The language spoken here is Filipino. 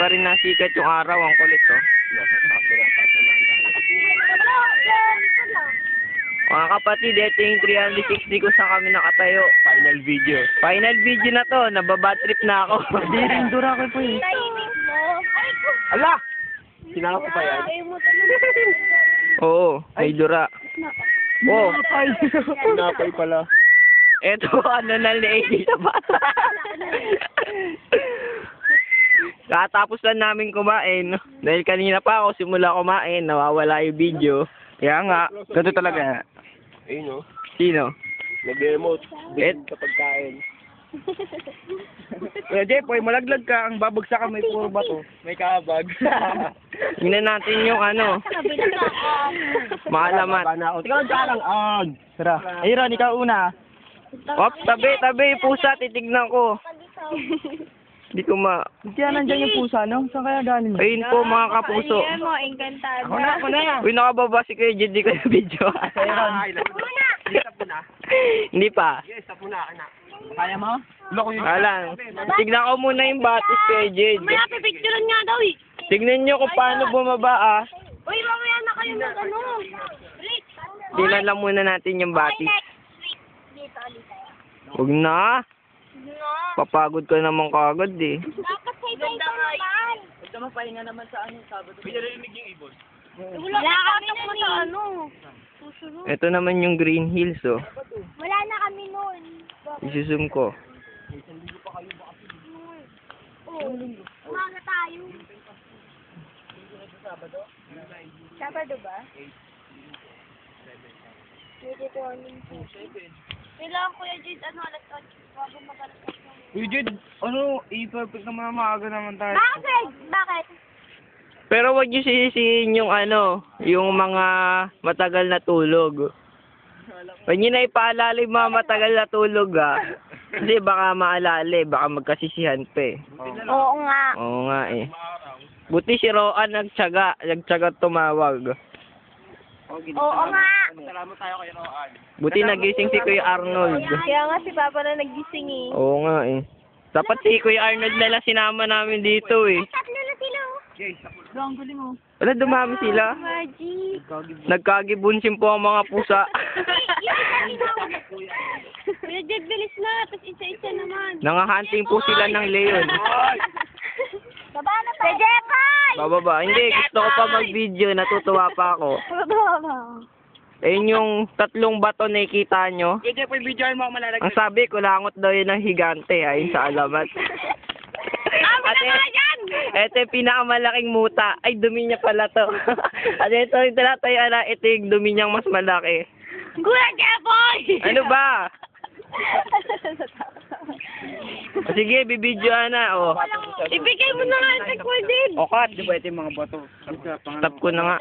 pa rin nasikat yung araw. Ang kulit, oh. Mga kapatid, ito yung 360 ko saan kami nakatayo. Final video. Final video na to. Nababad trip na ako. Dirindura ko po eh. Ay, ko. Ala! Sinama ko pa yan. Oo, may dura. Oh, Sinapay pala. eto ano na ni sa bata. Katapos lang namin kumain. Dahil kanina pa ako simula kumain, nawawala yung video. Kaya nga, Ganito talaga. Ayun o. sino? Nag-emote. Et? Din sa pagkain. Kuya Jepoy, malaglag ka. Ang babagsak ka may puro bato. May kabag. Tingnan natin yung ano, maalamat. Ikaw parang on. Tara. Ayron, ikaw una. Op, tabi, tabi, pusa, titignan ko. Hindi ko ma... Kaya nandiyan yung pusa, no? Saan kaya galing? Ayun po mga kapuso. Ayan mo, engkantada. Ako na, ako na. Uy, nakababa si Kuya Jed, di ko na video. Na. Hindi pa. Yes, isa po na, anak. Kaya mo? Loko yun. Alang, tignan ko muna yung batis Kuya Jed. Mamaya pipicturean nga daw eh. Tignan nyo kung paano bumaba ah. Uy, mamaya na kayo mag ano. Tignan lang muna natin yung batis. Ulit tayo. Huwag na. Papagod ka naman kagad eh. Dapat sa iba ito naman. Huwag naman pahinga naman sa ano, Sabado. May narinig yung ibon. Wala kami na sa ano. Susunod. Ito naman yung Green Hills oh. Wala na kami noon. Isusum ko. Oo. Umaga tayo. Sabado ba? Pwede po morning. Kailangan Kuya Jade, ano, alas 8 bago mag-alas 8. Uy, Jed, ano, i-perfect naman maaga naman tayo. Bakit? Bakit? Pero wag niyo sisisihin yung ano, yung mga matagal na tulog. Huwag niyo na ipaalala yung mga matagal na tulog ah. Kasi baka maalala eh, baka magkasisihan pa eh. Oo nga. Oo nga eh. Buti si Roan nagtsaga, nagtsaga tumawag. Oo nga. Salamat tayo kay Roan. Buti nagising si Kuya Arnold. Kaya nga si Papa na nagising eh. Oo nga eh. Dapat si Kuya Arnold na lang sinama namin dito eh. Tatlo na sila. oh. Okay, tapos. Ang galing mo. Wala, dumami sila. Magic. Nagkagibunsin po ang mga pusa. Jed, bilis na. Tapos isa-isa naman. Nangahunting po sila ng leon. Baba na tayo. Jepay! Bababa. Hindi, gusto ko pa mag-video. Natutuwa pa ako. Baba. Ayun yung tatlong bato na nakikita nyo. Kuya Jepoy, videoan mo ako malalaglag. Ang sabi, kulangot daw yun ng higante ay sa alamat. Yan! Ito yung pinakamalaking muta. Ay, dumi niya pala to. At ito yung tinatayo na, ito yung dumi niyang mas malaki. Kuya Jepay! Ano ba? Sige, bibidyoan na. O, Ibigay mo na nga sa Jed. o cut. Di ba ito yung mga bato? Stop ko na nga.